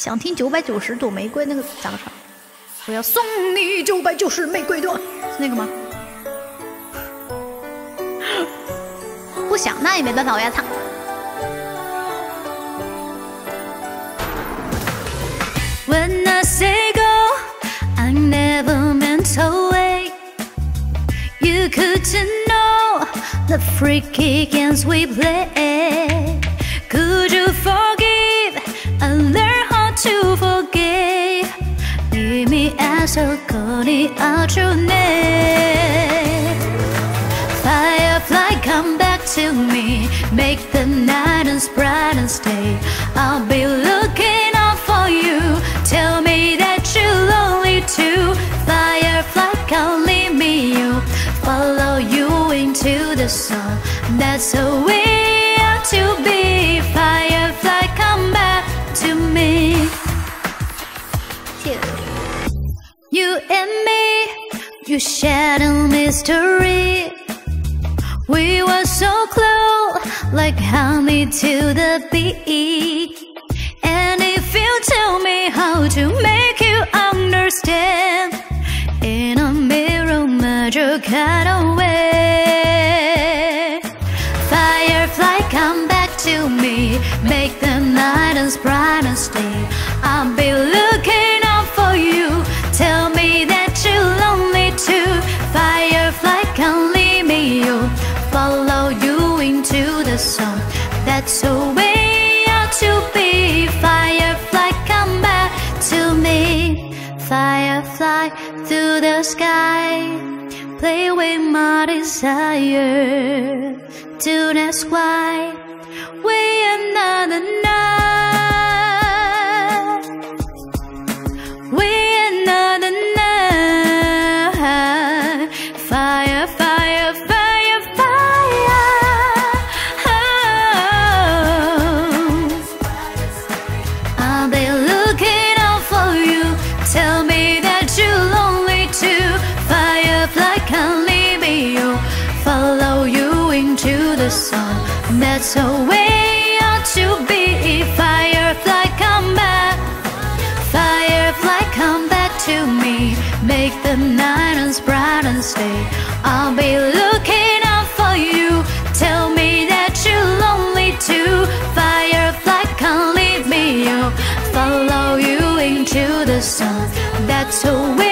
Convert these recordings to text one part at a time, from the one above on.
想听九百九十朵玫瑰那个咋个唱？我要送你九百九十玫瑰朵，是那个吗？不想那也没办法，我要唱。When I say go, I never meant to wait. You could know the freaky games we play. Your name. Firefly, come back to me. Make the night as bright as day. I'll be looking out for you. Tell me that you're lonely too. Firefly, can't leave me. You follow you into the sun. That's the way you a mystery. We were so close, like honey to the bee. And if you tell me how to make you understand, in a mirror magic kind of way. Firefly, come back to me, make the night as bright as day. I'll be looking into the sun. That's the way ought to be. Firefly, come back to me. Firefly through the sky. Play with my desire. To that's why sun. That's the way ought to be. Firefly, come back. Firefly, come back to me. Make the night as bright and stay I'll be looking out for you. Tell me that you're lonely too. Firefly, can't leave me. You follow you into the sun. That's the way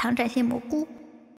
糖展现蘑菇。